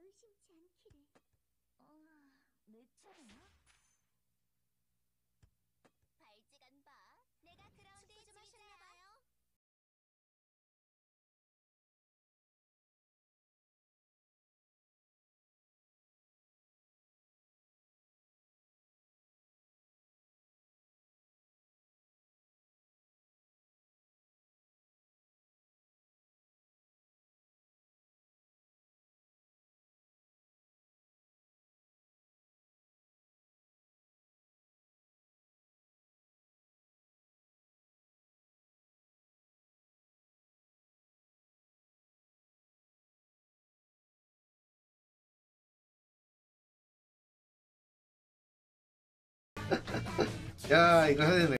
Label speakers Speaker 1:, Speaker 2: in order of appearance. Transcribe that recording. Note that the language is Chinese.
Speaker 1: 都向前去的。
Speaker 2: Ya, hay clases de